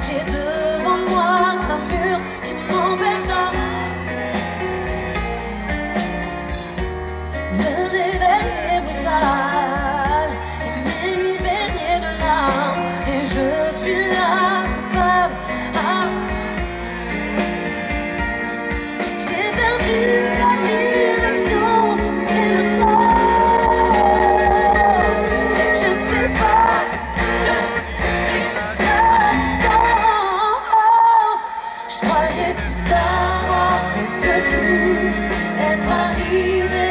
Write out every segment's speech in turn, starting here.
写词 Je croyais tout que nous être arrivés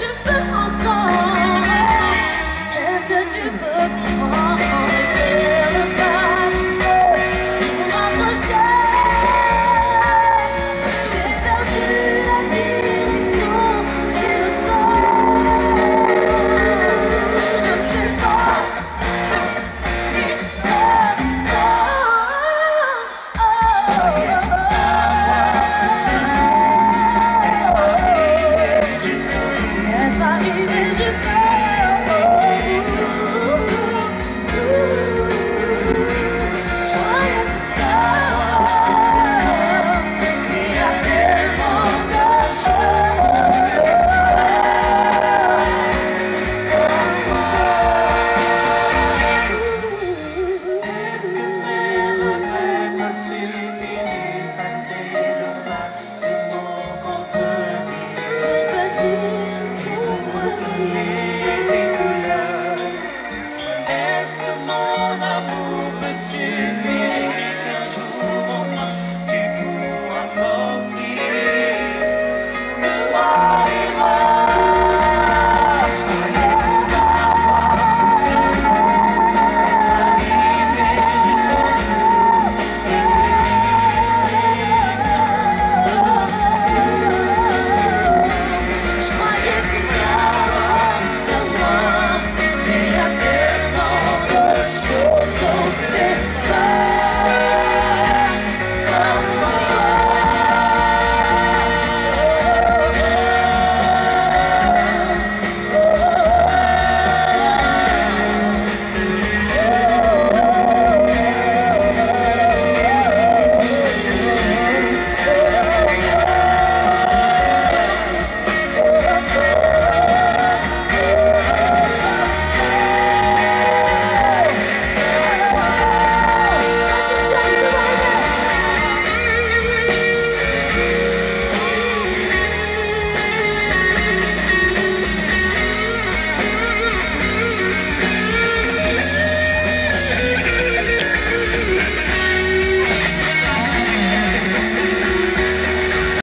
tu peux entendre. Est-ce que tu peux comprendre?